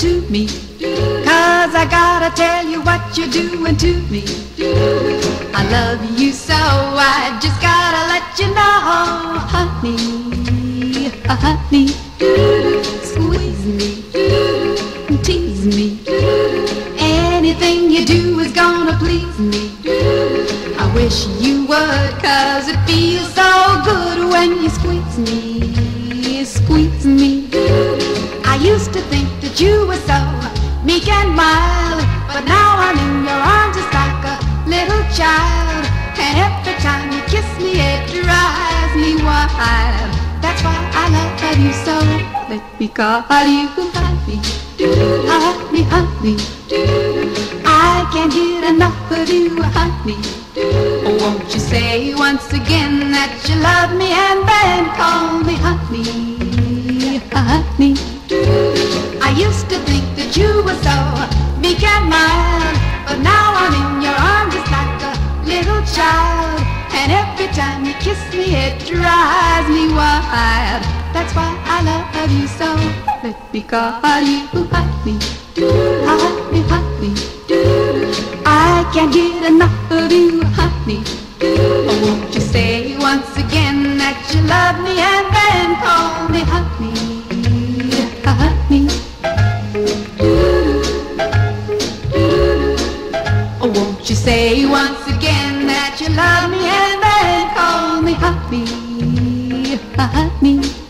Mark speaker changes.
Speaker 1: to me. Cause I gotta tell you what you're doing to me. I love you so, I just gotta let you know, honey, uh, honey. Squeeze me, tease me. Anything you do is gonna please me. I wish you would, cause it feels so good when you squeeze me. Meek and mild, but now I'm in your arms just like a little child. And every time you kiss me, it drives me wild. That's why I love you so. Let me call you honey, honey, honey. I can't get enough of you, honey. Oh, won't you say once again that you love me and then call used to think that you were so meek and mild, but now I'm in your arms just like a little child. And every time you kiss me, it drives me wild. That's why I love you so. Let me call you honey, honey, honey. I can't get enough of you, honey. Won't you say once again that you love me and then call me honey, honey.